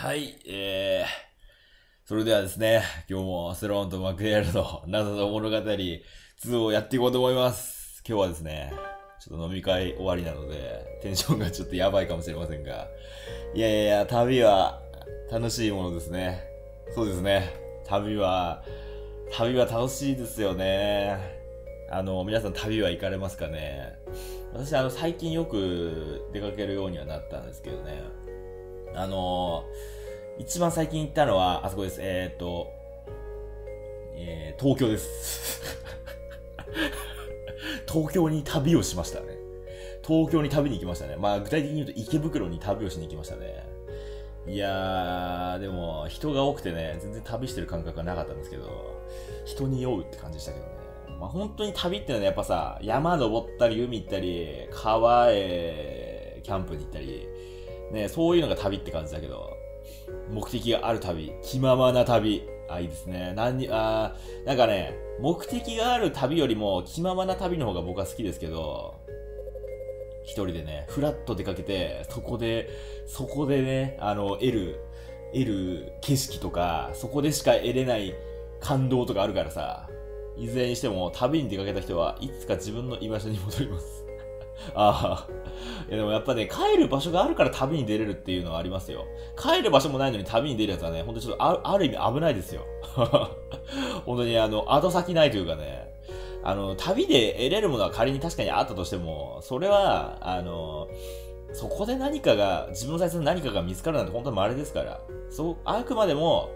はい、えー、それではですね、今日もスローンとマクエアルの 謎の物語2をやっていこうと思います。今日はですね、ちょっと飲み会終わりなので、テンションがちょっとやばいかもしれませんが、いやいやいや、旅は楽しいものですね。そうですね、旅は、旅は楽しいですよね。あの、皆さん旅は行かれますかね？私、あの、最近よく出かけるようにはなったんですけどね。あのー、一番最近行ったのは、あそこです。えー、っと、えー、東京です。東京に旅をしましたね。東京に旅に行きましたね。まあ、具体的に言うと池袋に旅をしに行きましたね。いやー、でも、人が多くてね、全然旅してる感覚がなかったんですけど、人に酔うって感じでしたけどね。まあ、本当に旅ってのはねやっぱさ、山登ったり、海行ったり、川へキャンプに行ったり、ね、そういうのが旅って感じだけど、目的がある旅、気ままな旅。あ、いいですね。何に、あなんかね、目的がある旅よりも気ままな旅の方が僕は好きですけど、一人でね、ふらっと出かけて、そこで、そこでね、あの、得る、得る景色とか、そこでしか得れない感動とかあるからさ、いずれにしても旅に出かけた人はいつか自分の居場所に戻ります。ああ。いやでもやっぱね、帰る場所があるから旅に出れるっていうのはありますよ。帰る場所もないのに旅に出るやつはね、ほんとちょっとあある意味危ないですよ。本当にあの、後先ないというかね、あの、旅で得れるものは仮に確かにあったとしても、それは、あの、そこで何かが、自分の大切な何かが見つかるなんて本当に稀ですから。そう、あくまでも、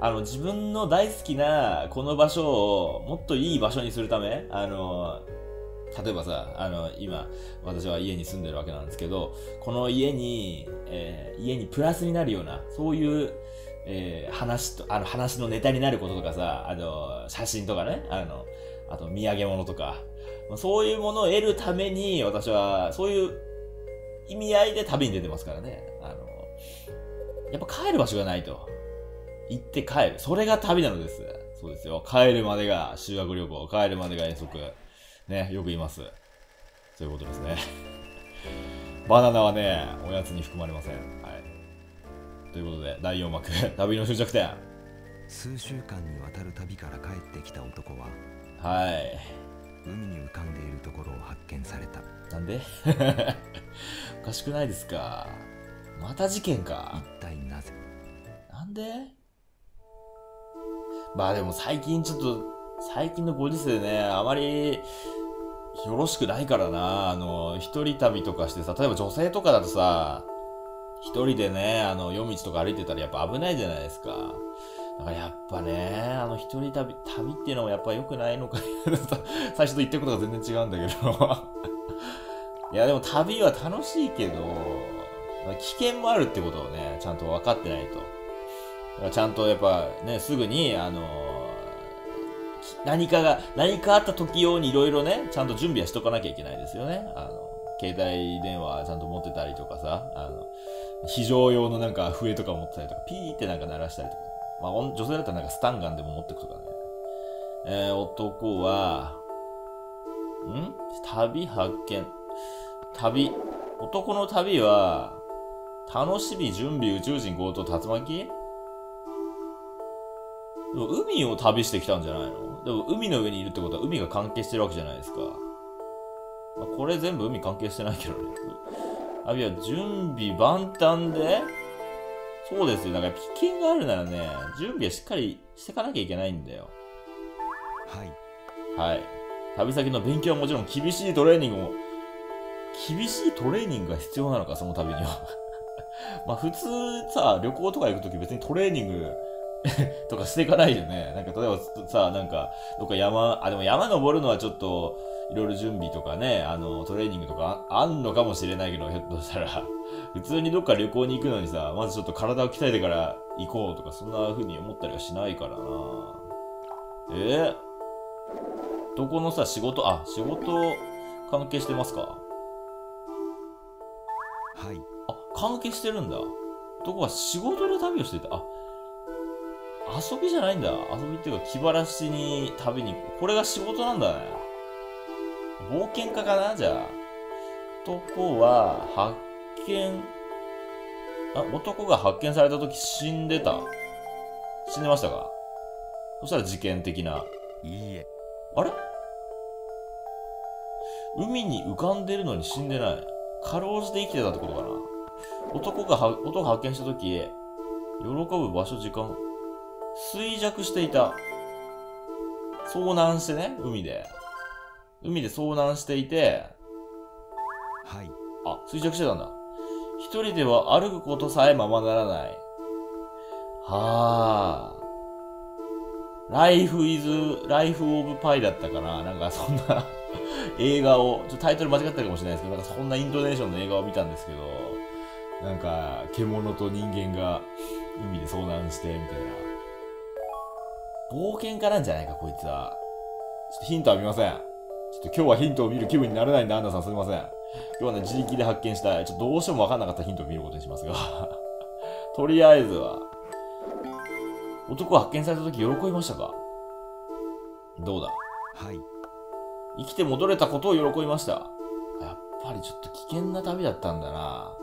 あの、自分の大好きなこの場所をもっといい場所にするため、あの、例えばさ、あの、今、私は家に住んでるわけなんですけど、この家に、えー家にプラスになるような、そういう、えー話と、あの、話のネタになることとかさ、あの、写真とかね、あの、あと、土産物とか、そういうものを得るために、私は、そういう意味合いで旅に出てますからね。あの、やっぱ帰る場所がないと。行って帰る。それが旅なのです。そうですよ。帰るまでが修学旅行、帰るまでが遠足。ね、よく言います。そういうことですね。バナナはね、おやつに含まれません。はい。ということで、第4幕、旅の終着点。数週間にわたる旅から帰ってきた男ははい。海に浮かんでいるところを発見されたなんで？おかしくないですか？また事件か一体なぜ？なんで？まあでも最近ちょっと、最近のご時世ね、あまり、よろしくないからな。あの、一人旅とかしてさ、例えば女性とかだとさ、一人でね、あの、夜道とか歩いてたらやっぱ危ないじゃないですか。だからやっぱね、あの、一人旅、旅っていうのもやっぱ良くないのか。最初と言ってることが全然違うんだけど。いや、でも旅は楽しいけど、危険もあるってことをね、ちゃんと分かってないと。ちゃんとやっぱね、すぐに、あの何かが、何かあった時用にいろいろね、ちゃんと準備はしとかなきゃいけないですよね。あの、携帯電話ちゃんと持ってたりとかさ、あの、非常用のなんか笛とか持ってたりとか、ピーってなんか鳴らしたりとか。まあ、女性だったらなんかスタンガンでも持ってくとかね。えー、男は、ん？旅発見。旅。男の旅は、楽しみ、準備、宇宙人、強盗、竜巻？海を旅してきたんじゃないの？でも海の上にいるってことは海が関係してるわけじゃないですか。まあ、これ全部海関係してないけどね。あるいは準備万端でそうですよ。だから危険があるならね、準備はしっかりしていかなきゃいけないんだよ。はいはい。旅先の勉強はもちろん厳しいトレーニングも、厳しいトレーニングが必要なのか、その旅には。まあ普通さ、旅行とか行くとき別にトレーニング とかしていかないよね。なんか例えばさ、なんか、どっか山、あ、でも山登るのはちょっと、いろいろ準備とかね、あの、トレーニングとかああんのかもしれないけど、ひょっとしたら、普通にどっか旅行に行くのにさ、まずちょっと体を鍛えてから行こうとか、そんな風に思ったりはしないからなえ？ー、どこのさ、仕事、あ、仕事関係してますか？はいあ、関係してるんだ。どこは仕事で旅をしてた。あ、遊びじゃないんだ。遊びっていうか気晴らしに旅に行く。これが仕事なんだね。冒険家かな？じゃあ。男は、発見。あ、男が発見された時死んでた死んでましたか？そしたら事件的な。いいえあれ？海に浮かんでるのに死んでない。かろうじて生きてたってことかな？男がは、男が発見したとき、喜ぶ場所、時間、衰弱していた。遭難してね、海で。海で遭難していて、はいあ、衰弱してたんだ。一人では歩くことさえままならない。はあ。ライフイズ、ライフオブパイだったかななんかそんな 映画を、ちょタイトル間違ってるかもしれないですけど、なんかそんなイントネーションの映画を見たんですけど、なんか、獣と人間が海で遭難して、みたいな。冒険家なんじゃないか、こいつは。ちょっとヒントは見ません。ちょっと今日はヒントを見る気分になれないんで、アンナさんすみません。今日はね、自力で発見したい。ちょっとどうしてもわかんなかったヒントを見ることにしますが。とりあえずは、男が発見された時喜びましたか？どうだ？はい生きて戻れたことを喜びました？やっぱりちょっと危険な旅だったんだな。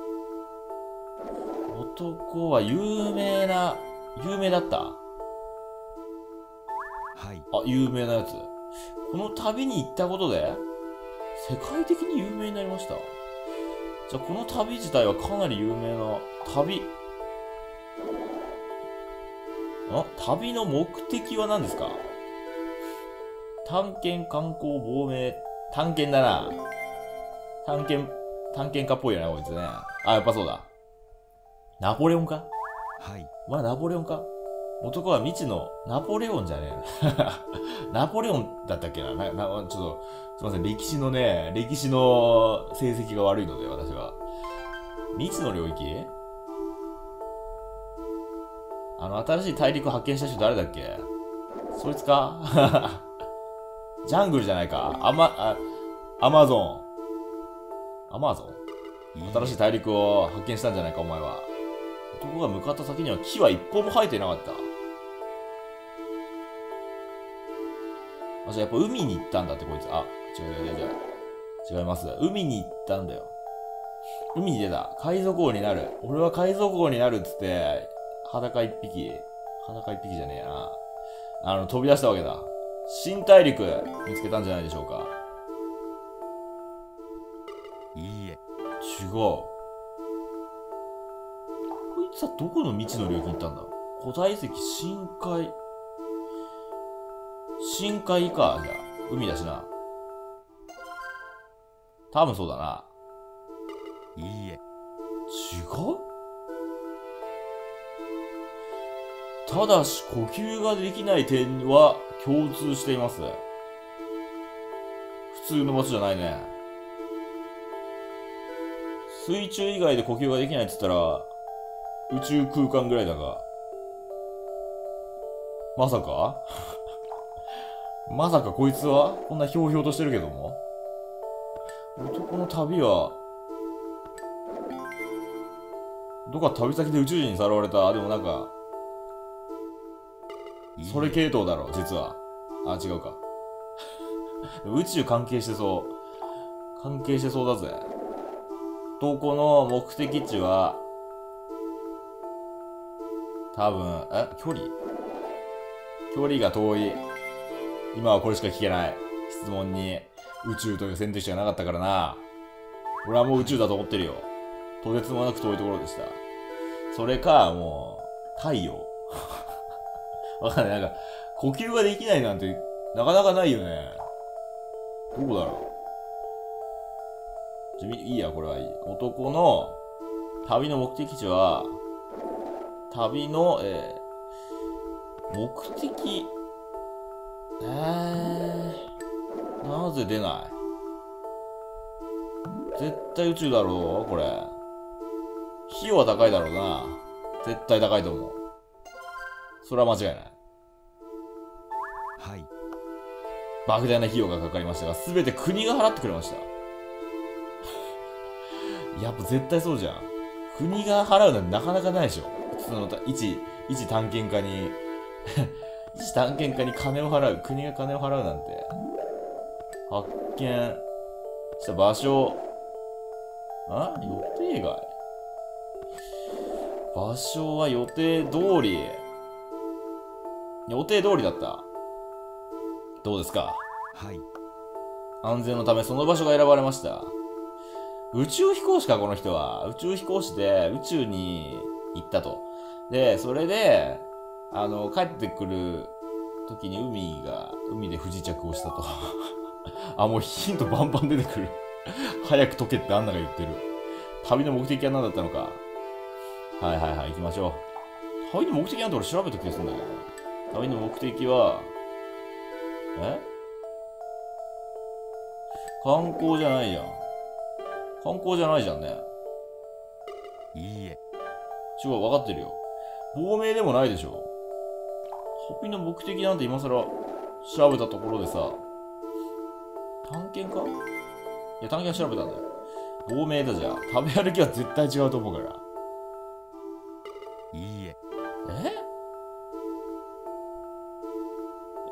男は有名な、有名だった？はいあ、有名なやつ。この旅に行ったことで、世界的に有名になりました。じゃあこの旅自体はかなり有名な旅。あ旅の目的は何ですか？探検、観光、亡命、探検だな。探検、探検家っぽいよね、こいつね。あ、やっぱそうだ。ナポレオンか？はいまあ、ナポレオンか男は未知のナポレオンじゃねえ。ナポレオンだったっけなな、な、ちょっと、すいません、歴史のね、歴史の成績が悪いので、私は。未知の領域？あの、新しい大陸発見した人誰だっけ？そいつか？ジャングルじゃないかアマ、あ、アマゾン。アマゾン？新しい大陸を発見したんじゃないか、お前は。男が向かった先には木は一本も生えていなかった。あ、じゃあやっぱ海に行ったんだって、こいつ。あ、違う違う違う違う。違います。海に行ったんだよ。海に出た。海賊王になる。俺は海賊王になるっつって、裸一匹。裸一匹じゃねえな。あの、飛び出したわけだ。新大陸見つけたんじゃないでしょうか。いいえ違う。こいつはどこの未知の領域に行ったんだ？古代遺跡深海。深海か、じゃあ。海だしな。多分そうだな。いいえ違う？ただし、呼吸ができない点は共通しています。普通の場所じゃないね。水中以外で呼吸ができないって言ったら、宇宙空間ぐらいだが。まさか？まさかこいつはこんなひょうひょうとしてるけども男の旅は、どっか旅先で宇宙人にさらわれた。でもなんか、それ系統だろ、実は。あ、違うか。宇宙関係してそう。関係してそうだぜ。とこの目的地は、多分、え距離？距離が遠い。今はこれしか聞けない。質問に宇宙という選択肢がなかったからな。俺はもう宇宙だと思ってるよ。とてつもなく遠いところでした。それか、もう、太陽。わかんない。なんか、呼吸ができないなんて、なかなかないよね。どこだろう。じゃ、いいや、これはいい。男の旅の目的地は、旅の、えー、目的、ぜ出ない絶対宇宙だろう？これ。費用は高いだろうな。絶対高いと思う。それは間違いない。はい莫大な費用がかかりましたが、すべて国が払ってくれました。やっぱ絶対そうじゃん。国が払うなんてなかなかないでしょ。普通のた一、一探検家に、一探検家に金を払う。国が金を払うなんて。発見した場所。あ予定外場所は予定通り。予定通りだった。どうですか？はい安全のためその場所が選ばれました。宇宙飛行士か、この人は。宇宙飛行士で宇宙に行ったと。で、それで、あの、帰ってくる時に海が、海で不時着をしたと。あ、もうヒントバンバン出てくる。早く解けってアンナが言ってる。旅の目的は何だったのか。はいはいはい、行きましょう。旅の目的なんて俺調べた気がするんだけど。旅の目的は、え？観光じゃないじゃん。観光じゃないじゃんね。いいえ違う、分かってるよ。亡命でもないでしょ。旅の目的なんて今更調べたところでさ、探検か？いや、探検は調べたんだよ。亡命だじゃん。食べ歩きは絶対違うと思うから。いいええ？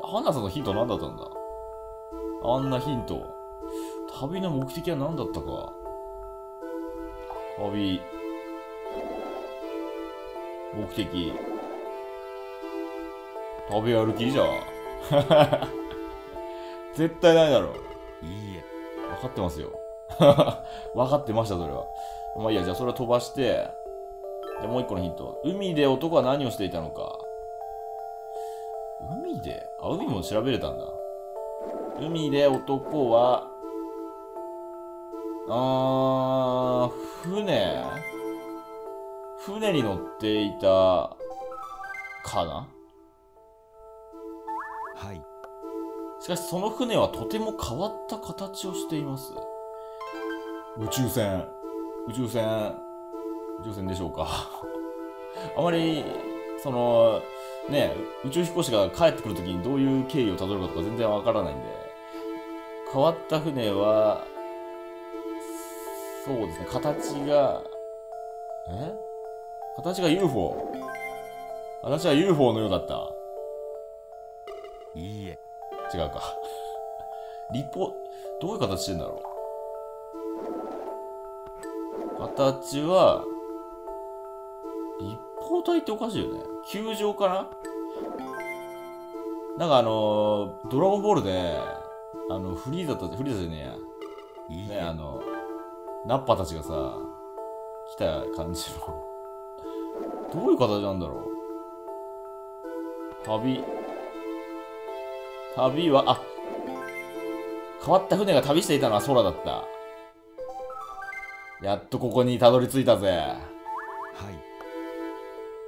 花さんのヒント何だったんだ？あんなヒント。旅の目的は何だったか。旅。目的。食べ歩きじゃん。絶対ないだろ。いいえ分かってますよ。分かってました、それは。まあいいや、じゃあそれを飛ばして、じゃあもう一個のヒント。海で男は何をしていたのか。海で？あ、海も調べれたんだ。海で男は、あー、船船に乗っていた、かな？はいしかしその船はとても変わった形をしています。宇宙船。宇宙船。宇宙船でしょうか。あまり、その、ね、宇宙飛行士が帰ってくるときにどういう経緯をたどるかとか全然わからないんで、変わった船は、そうですね、形が、え？形が UFO。形が UFO のようだった。いいえ違うか。立方、どういう形してんだろう。形は、立方体っておかしいよね。球状かな？なんかあのードラゴンボールで、あの、フリーザたち、フリーザじゃねえや。ね、あの、ナッパたちがさ、来た感じの。どういう形なんだろう。旅。旅は、あ、変わった船が旅していたのは空だった。やっとここにたどり着いたぜ。はい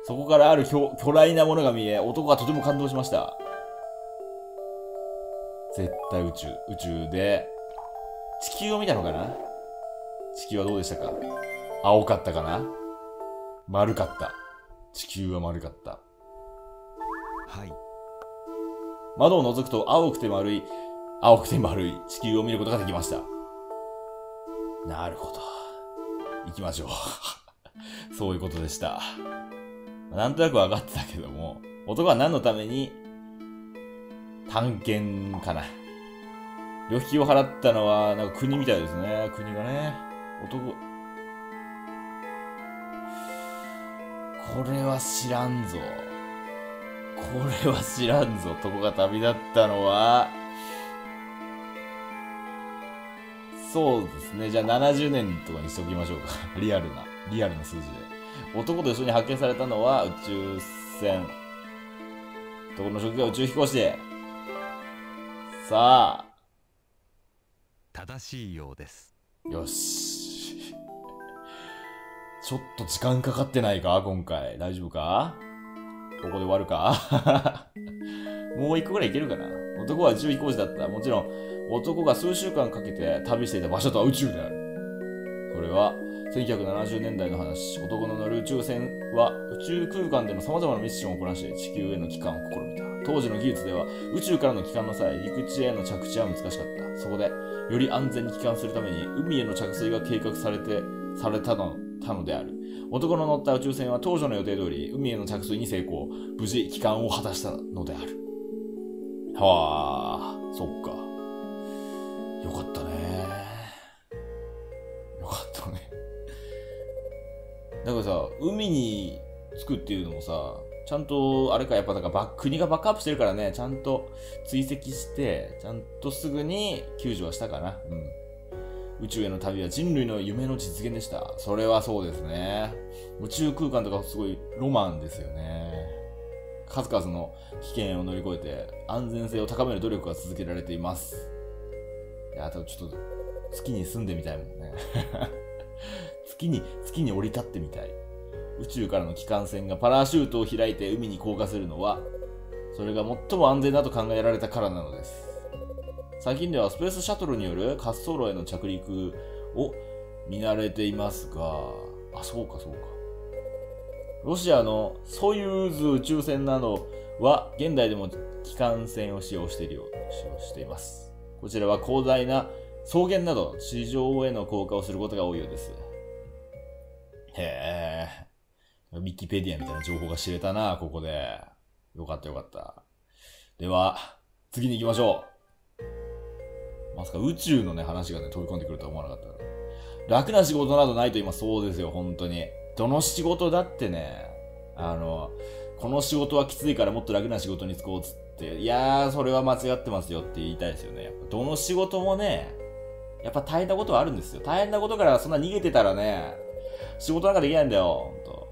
そこからある巨巨大なものが見え、男がとても感動しました。絶対宇宙、宇宙で、地球を見たのかな？地球はどうでしたか？青かったかな？丸かった。地球は丸かった。はい窓を覗くと青くて丸い、青くて丸い地球を見ることができました。なるほど。行きましょう。そういうことでした。なんとなく分かってたけども、男は何のために、探検かな。旅費を払ったのは、なんか国みたいですね。国がね。男、これは知らんぞ。これは知らんぞ。男が旅立ったのは、そうですね。じゃあ70年とかにしておきましょうか。リアルな、リアルな数字で。男と一緒に発見されたのは宇宙船。男の職業は宇宙飛行士で。さ正しいようですあ、よし。ちょっと時間かかってないか？今回。大丈夫か？ここで終わるか？もう一個ぐらいいけるかな？男は宇宙飛行士だった。もちろん、男が数週間かけて旅していた場所とは宇宙である。これは、1970年代の話。男の乗る宇宙船は宇宙空間での様々なミッションをこなし、地球への帰還を試みた。当時の技術では、宇宙からの帰還の際、陸地への着地は難しかった。そこで、より安全に帰還するために、海への着水が計画されて、されたのたのである。男の乗った宇宙船は当初の予定通り、海への着水に成功。無事、帰還を果たしたのである。はあ、そっか。よかったね。よかったね。だからさ、海に着くっていうのもさ、ちゃんと、あれか、やっぱだから国がバックアップしてるからね、ちゃんと追跡して、ちゃんとすぐに救助はしたかな。うん。宇宙への旅は人類の夢の実現でした。それはそうですね。宇宙空間とかすごいロマンですよね。数々の危険を乗り越えて安全性を高める努力が続けられています。いや、あとちょっと月に住んでみたいもんね。月に、月に降り立ってみたい。宇宙からの機関船がパラシュートを開いて海に降下するのは、それが最も安全だと考えられたからなのです。最近ではスペースシャトルによる滑走路への着陸を見慣れていますが、あ、そうかそうか。ロシアのソユーズ宇宙船などは現代でも機関船を使用しているよう、使用しています。こちらは広大な草原など地上への降下をすることが多いようです。へえ。ウィキペディアみたいな情報が知れたな、ここで。よかったよかった。では、次に行きましょう。まさか宇宙のね、話がね、飛び込んでくるとは思わなかった。楽な仕事などないと今そうですよ、本当に。どの仕事だってね、あの、この仕事はきついからもっと楽な仕事に就こうっつって、いやー、それは間違ってますよって言いたいですよね。どの仕事もね、やっぱ大変なことはあるんですよ。大変なことからそんな逃げてたらね、仕事なんかできないんだよ、ほんと。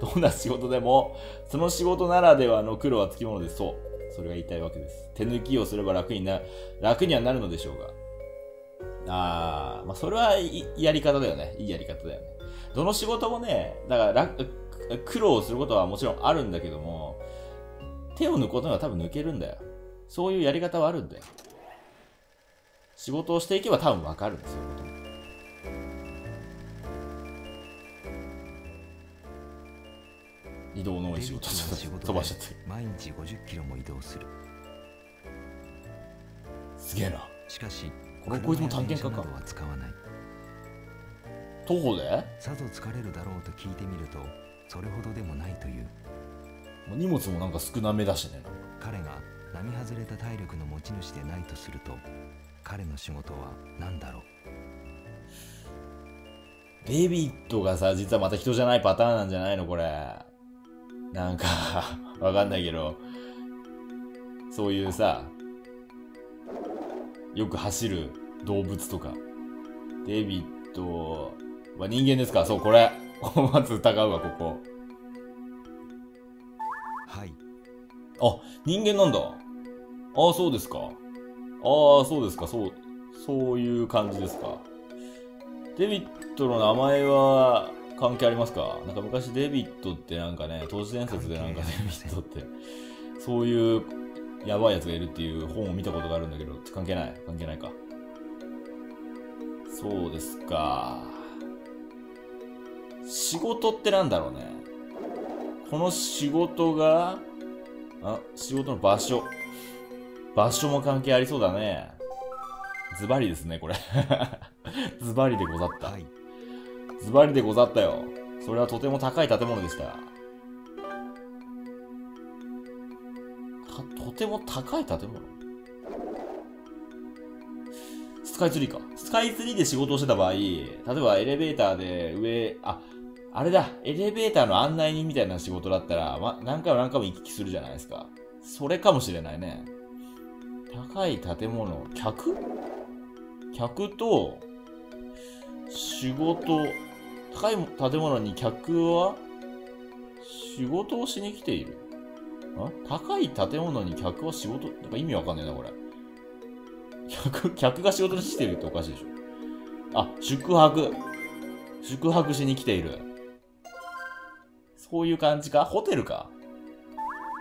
どんな仕事でも、その仕事ならではの苦労はつきものです。そう。それが言いたいわけです。手抜きをすれば楽にな、楽にはなるのでしょうが。あー、まあ、それはいやり方だよね。いいやり方だよね。どの仕事もね、だから、苦労することはもちろんあるんだけども、手を抜くことには多分抜けるんだよ。そういうやり方はあるんだよ。仕事をしていけば多分わかるんですよ。移動の多い仕事飛ばしちゃって。で毎日50キロも移動するすげえな。しかしこれこいつも探検家かは使わない徒歩で？さぞ疲れるだろうと聞いてみるとそれほどでもないという荷物もなんか少なめだしね。彼が並外れた体力の持ち主でないとすると彼の仕事は何だろうデビットがさ、実はまた人じゃないパターンなんじゃないのこれ。なんか、わかんないけど、そういうさ、よく走る動物とか。デビットは人間ですか？そう、これ。まず疑うわ、ここ。はいあ、人間なんだ。ああ、そうですか。ああ、そうですか、そう、そういう感じですか。デビットの名前は関係ありますか？なんか昔デビットってなんかね、都市伝説でなんかデビットって、そういうやばいやつがいるっていう本を見たことがあるんだけど、関係ない？関係ないか。そうですか。仕事ってなんだろうね。この仕事が、あ、仕事の場所。場所も関係ありそうだね。ズバリですね、これ。ズバリでござった。はいズバリでござったよ。それはとても高い建物でした。たとても高い建物？スカイツリーか。スカイツリーで仕事をしてた場合、例えばエレベーターで上、あ、あれだ、エレベーターの案内人みたいな仕事だったら、ま、何回も何回も行き来するじゃないですか。それかもしれないね。高い建物、客？客と、仕事、高い建物に客は仕事をしに来ているあ？高い建物に客は仕事なんか意味わかんないな、これ。客、客が仕事にしてるっておかしいでしょ。あ、宿泊。宿泊しに来ている。そういう感じか？ホテルか？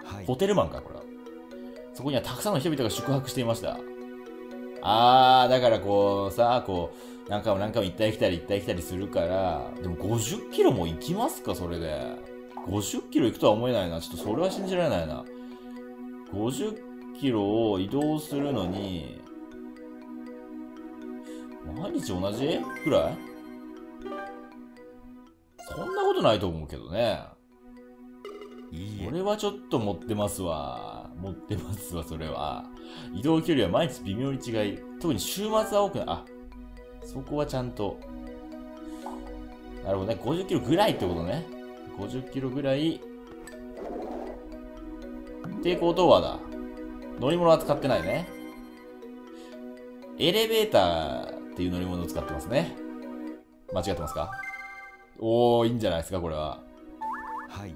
はいホテルマンか、これは。そこにはたくさんの人々が宿泊していました。あー、だからこうさ、こう、何回も何回も行ったり来たり行ったり来たりするから、でも50キロも行きますか、それで。50キロ行くとは思えないな。ちょっとそれは信じられないな。50キロを移動するのに、毎日同じくらい？そんなことないと思うけどね。いいえこれはちょっと持ってますわ。持ってますわ、それは。移動距離は毎日微妙に違い、特に週末は多くない。あ、そこはちゃんと。なるほどね。50キロぐらいってことね。50キロぐらい。ってことはだ。乗り物は使ってないね。エレベーターっていう乗り物を使ってますね。間違ってますか？おー、いいんじゃないですか、これは。はい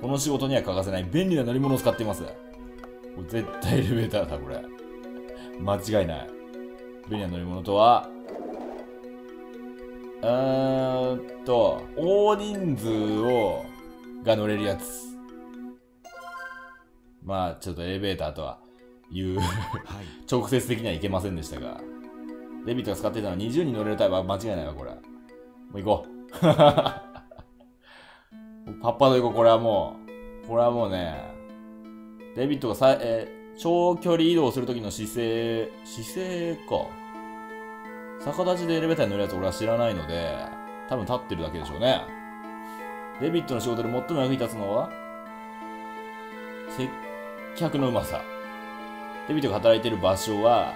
この仕事には欠かせない便利な乗り物を使っています。絶対エレベーターだ、これ。間違いない。便利な乗り物とは、うーんと、大人数を、が乗れるやつ。まあ、ちょっとエレベーターとはいうはい 直接的にはいけませんでしたが、デビットが使っていたのは20人乗れるタイプは間違いないわ、これ。もう行こう。パッパと行こう、これはもう。これはもうね、デビットがさ、えー長距離移動するときの姿勢、姿勢か。逆立ちでエレベーターに乗るやつ俺は知らないので、多分立ってるだけでしょうね。デビットの仕事で最も役に立つのは、接客のうまさ。デビットが働いている場所は、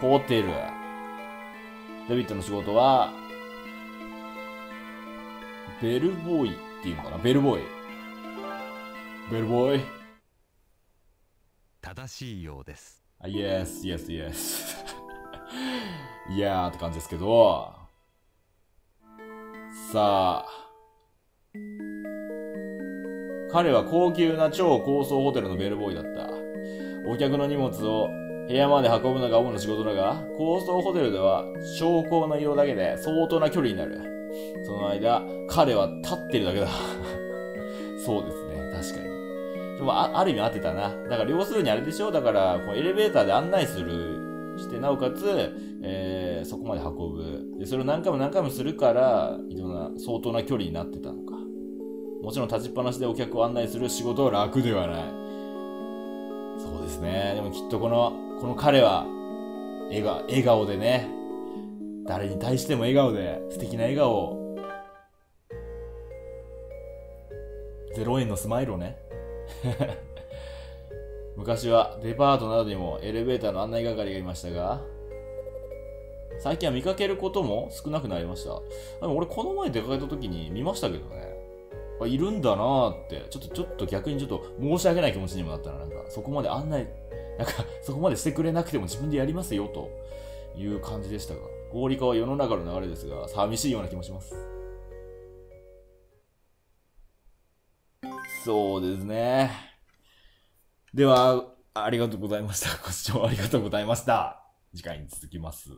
ホテル。デビットの仕事は、ベルボーイっていうのかなベルボーイ。ベルボーイ。正しいようですあ、イエス、イエス、イエス。いやーって感じですけど、さあ、彼は高級な超高層ホテルのベルボーイだった。お客の荷物を部屋まで運ぶのが主な仕事だが、高層ホテルでは昇降の移動だけで相当な距離になる。その間、彼は立ってるだけだ。そうです、でもあ、ある意味合ってたな。だから、要するにあれでしょ？だから、このエレベーターで案内する、して、なおかつ、えー、そこまで運ぶ。で、それを何回も何回もするから、いろんな、相当な距離になってたのか。もちろん立ちっぱなしでお客を案内する仕事は楽ではない。そうですね。でもきっとこの、この彼は、笑顔、笑顔でね、誰に対しても笑顔で、素敵な笑顔を、0円のスマイルをね、昔はデパートなどにもエレベーターの案内係がいましたが、最近は見かけることも少なくなりました。でも俺この前出かけた時に見ましたけどね。いるんだなーって、ちょっと、ちょっと逆にちょっと申し訳ない気持ちにもなったな。なんか、そこまで案内、なんか、そこまでしてくれなくても自分でやりますよ、という感じでしたが。合理化は世の中の流れですが、寂しいような気もします。そうですね。では、ありがとうございました。ご視聴ありがとうございました。次回に続きます。